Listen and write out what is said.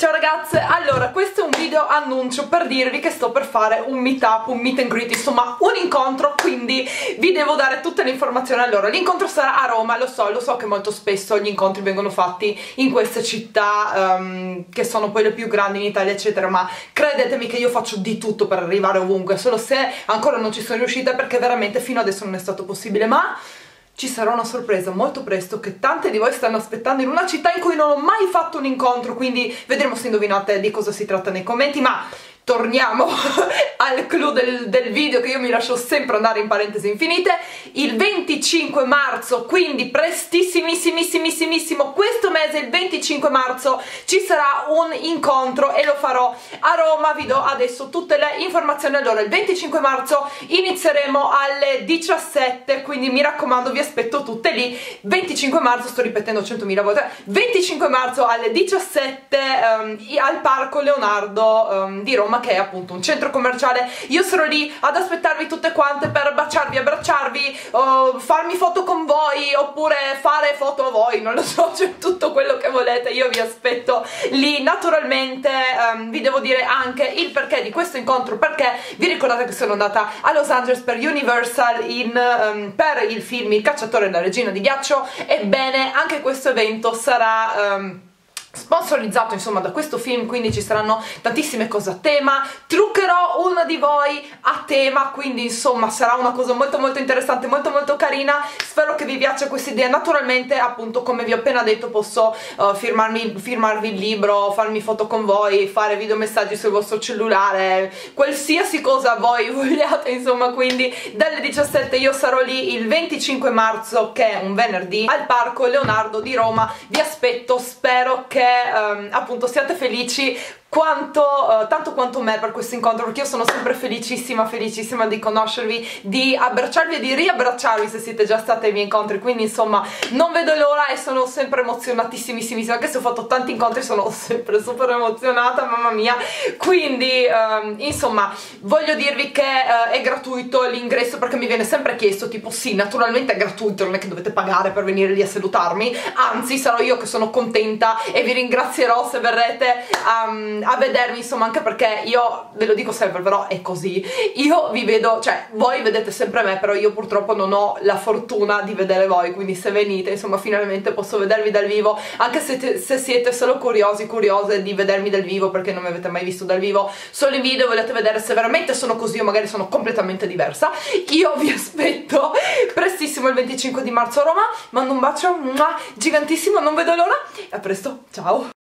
Ciao ragazze, allora questo è un video annuncio per dirvi che sto per fare un meetup, un meet and greet, insomma un incontro, quindi vi devo dare tutte le informazioni. Allora, l'incontro sarà a Roma, lo so, lo so che molto spesso gli incontri vengono fatti in queste città um, che sono poi le più grandi in Italia eccetera, ma credetemi che io faccio di tutto per arrivare ovunque, solo se ancora non ci sono riuscita perché veramente fino adesso non è stato possibile, ma ci sarà una sorpresa molto presto che tante di voi stanno aspettando in una città in cui non ho mai fatto un incontro, quindi vedremo se indovinate di cosa si tratta nei commenti, ma torniamo al clou del, del, video che io mi lascio sempre andare in parentesi infinite. Il 25 marzo quindi prestissimissimissimo questo mese il 25 marzo ci sarà un incontro e lo farò a Roma. Vi do adesso tutte le informazioni. Allora il 25 marzo inizieremo alle 17 quindi mi raccomando vi aspetto tutte lì. 25 marzo sto ripetendo 100.000 volte 25 marzo alle 17 um, al parco Leonardo um, di Roma che è appunto un centro commerciale. Io sarò lì ad aspettarvi tutte quante per baciarvi, abbracciarvi uh, farmi foto con voi oppure fare foto a voi non lo so, c'è tutto quello che volete io vi aspetto lì. Naturalmente um, vi devo dire anche il perché di questo incontro perché vi ricordate che sono andata a Los Angeles per Universal in, um, per il film Il cacciatore e la regina di ghiaccio? Ebbene anche questo evento sarà um, sponsorizzato insomma da questo film quindi ci saranno tantissime cose a tema. Truccherò una di voi a tema quindi insomma sarà una cosa molto molto interessante molto molto carina. Spero che vi piaccia questa idea. Naturalmente appunto come vi ho appena detto posso uh, firmarmi, firmarvi il libro farmi foto con voi fare video messaggi sul vostro cellulare qualsiasi cosa voi vogliate insomma quindi dalle 17 io sarò lì il 25 marzo che è un venerdì al parco Leonardo di Roma. Vi aspetto spero che um, appunto siate felici quanto, uh, tanto quanto me per questo incontro perché io sono sempre felicissima, felicissima di conoscervi, di abbracciarvi e di riabbracciarvi se siete già state ai miei incontri, quindi insomma non vedo l'ora e sono sempre emozionatissimissima, anche se ho fatto tanti incontri sono sempre super emozionata, mamma mia, quindi um, insomma voglio dirvi che uh, è gratuito l'ingresso perché mi viene sempre chiesto tipo sì naturalmente è gratuito, non è che dovete pagare per venire lì a salutarmi, anzi sarò io che sono contenta e vi ringrazierò se verrete um, a vedermi insomma anche perché io ve lo dico sempre però è così. Io vi vedo cioè voi vedete sempre me però io purtroppo non ho la fortuna di vedere voi quindi se venite insomma finalmente posso vedervi dal vivo anche se, se siete solo curiosi curiose di vedermi dal vivo perché non mi avete mai visto dal vivo solo in video volete vedere se veramente sono così o magari sono completamente diversa. Io vi aspetto prestissimo il 25 di marzo a Roma mando un bacio gigantissimo non vedo l'ora a presto ciao Tchau!